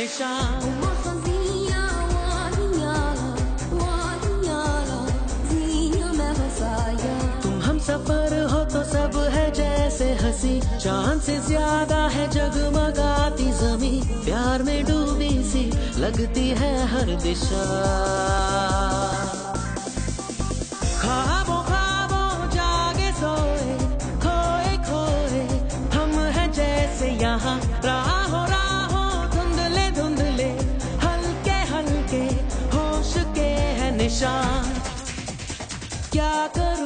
हम सफ़र हो तो सब है जैसे चाँद से ज़्यादा है जगमगाती जमी। प्यार में डूबी सी लगती है हर दिशा। क्या करूं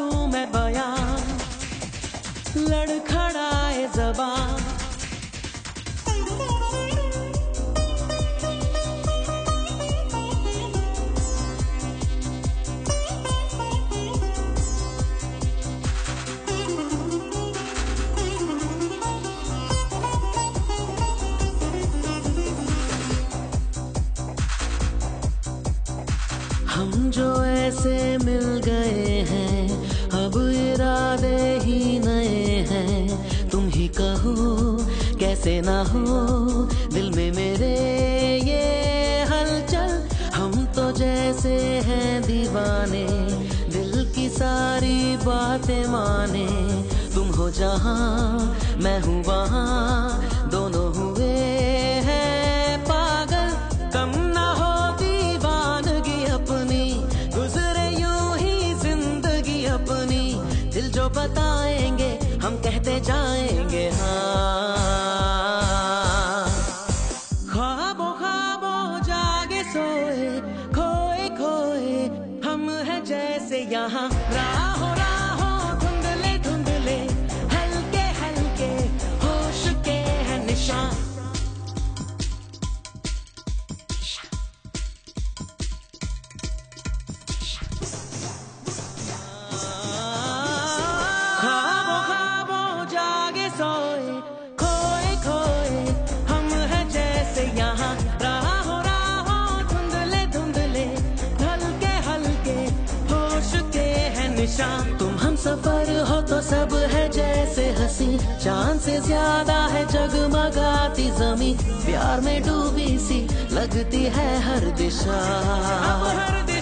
हम जो ऐसे मिल गए हैं, अब इरादे ही नए हैं। तुम ही कहो, कैसे ना हो, दिल में मेरे ये हलचल। हम तो जैसे हैं दीवाने, दिल की सारी बातें माने। तुम हो जहाँ, मैं हूँ वहाँ जो बताएँगे, हम कहते जाएँगे हाँ। ख्वाबों खाबो जागे सोए, खोए खोए, हम हैं जैसे यहाँ। राहों हैं निशान। तुम हम सफ़र हो तो सब है जैसे हसी। चाँद से ज़्यादा है जगमगाती जमी प्यार में डूबी सी लगती है हर दिशा। हर दिशा